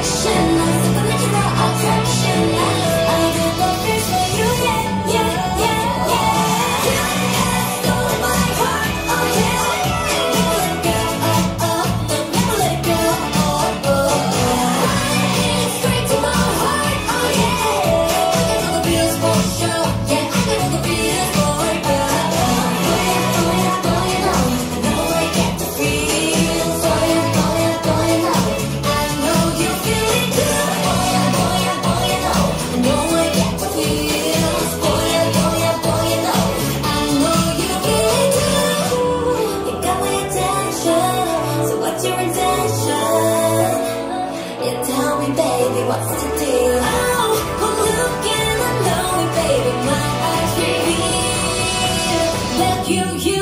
direction. Tell me, baby, what's to do? Oh, looking baby, my eyes reveal that you, you.